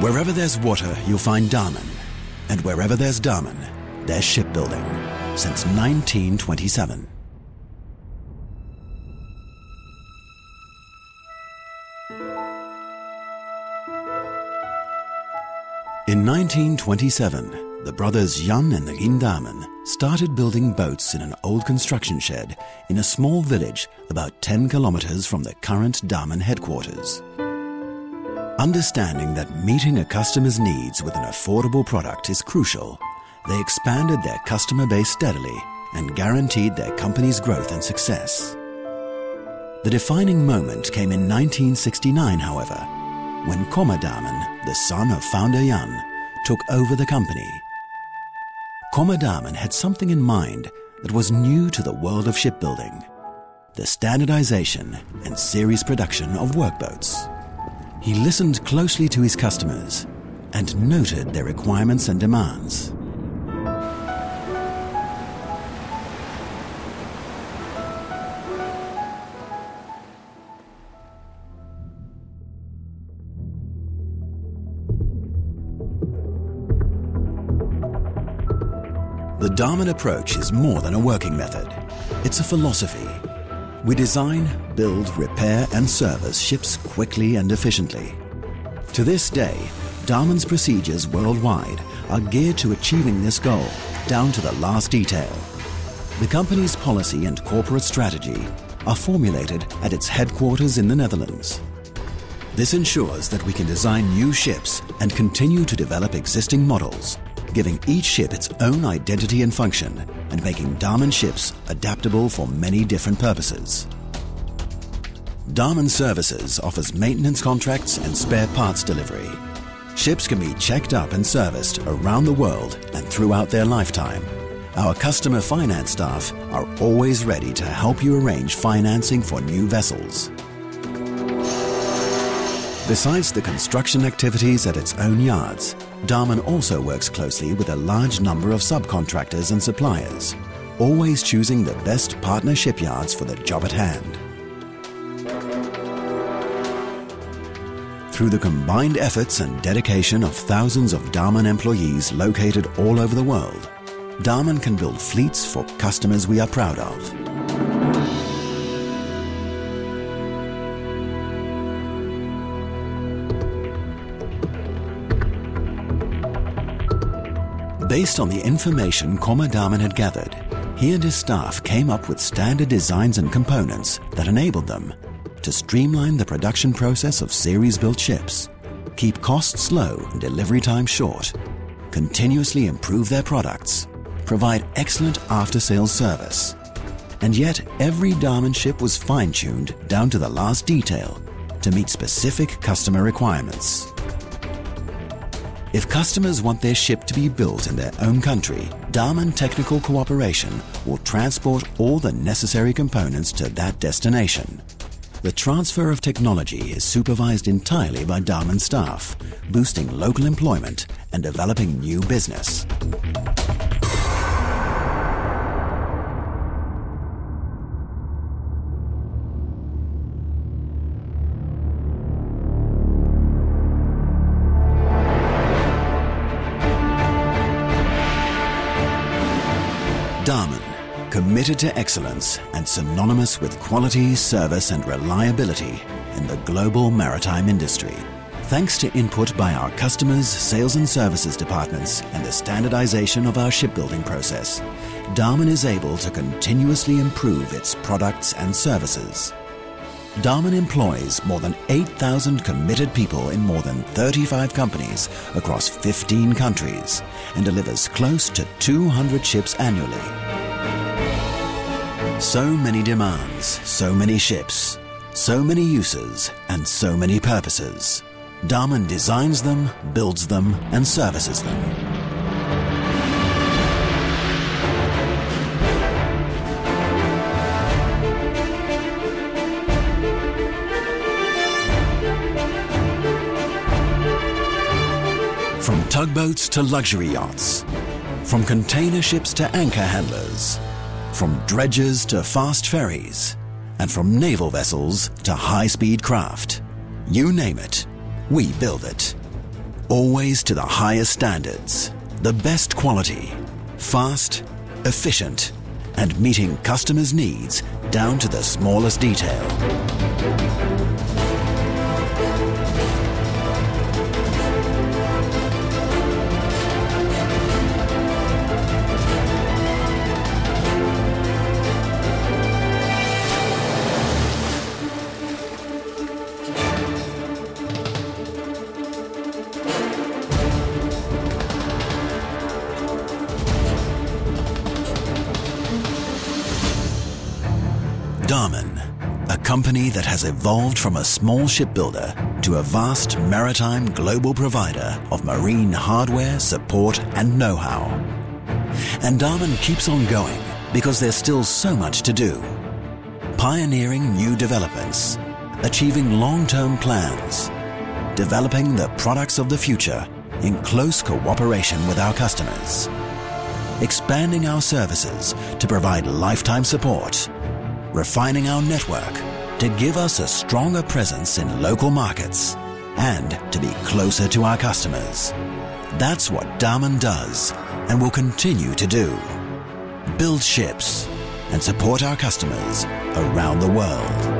Wherever there's water, you'll find Damen. And wherever there's Damen, there's shipbuilding. Since 1927. In 1927, the brothers Jan and Rien Damen started building boats in an old construction shed in a small village about 10 kilometers from the current Damen headquarters. Understanding that meeting a customer's needs with an affordable product is crucial, they expanded their customer base steadily and guaranteed their company's growth and success. The defining moment came in 1969, however, when Kommer Damen, the son of founder Jan, took over the company. Kommer Damen had something in mind that was new to the world of shipbuilding the standardization and series production of workboats. He listened closely to his customers and noted their requirements and demands. The Damen approach is more than a working method. It's a philosophy. We design, build, repair, and service ships quickly and efficiently. To this day, Damen's procedures worldwide are geared to achieving this goal, down to the last detail. The company's policy and corporate strategy are formulated at its headquarters in the Netherlands. This ensures that we can design new ships and continue to develop existing models giving each ship its own identity and function and making Damen ships adaptable for many different purposes. Damen Services offers maintenance contracts and spare parts delivery. Ships can be checked up and serviced around the world and throughout their lifetime. Our customer finance staff are always ready to help you arrange financing for new vessels. Besides the construction activities at its own yards, Damen also works closely with a large number of subcontractors and suppliers, always choosing the best partner shipyards for the job at hand. Through the combined efforts and dedication of thousands of Damen employees located all over the world, Damen can build fleets for customers we are proud of. Based on the information Kommer Damen had gathered, he and his staff came up with standard designs and components that enabled them to streamline the production process of series-built ships, keep costs low and delivery time short, continuously improve their products, provide excellent after-sales service. And yet, every Damen ship was fine-tuned down to the last detail to meet specific customer requirements. If customers want their ship to be built in their own country, Damen Technical Cooperation will transport all the necessary components to that destination. The transfer of technology is supervised entirely by Damen staff, boosting local employment and developing new business. Committed to excellence and synonymous with quality, service and reliability in the global maritime industry. Thanks to input by our customers, sales and services departments and the standardization of our shipbuilding process, Damen is able to continuously improve its products and services. Damen employs more than 8,000 committed people in more than 35 companies across 15 countries and delivers close to 200 ships annually. So many demands, so many ships, so many uses, and so many purposes. Damen designs them, builds them, and services them. From tugboats to luxury yachts, from container ships to anchor handlers, from dredges to fast ferries, and from naval vessels to high-speed craft. You name it, we build it. always to the highest standards, the best quality, fast, efficient, and meeting customers' needs down to the smallest detail. Damen, a company that has evolved from a small shipbuilder to a vast maritime global provider of marine hardware, support, and know-how. And Damen keeps on going because there's still so much to do. Pioneering new developments, achieving long-term plans, developing the products of the future in close cooperation with our customers, expanding our services to provide lifetime support, refining our network to give us a stronger presence in local markets and to be closer to our customers. That's what Damen does and will continue to do. Build ships and support our customers around the world.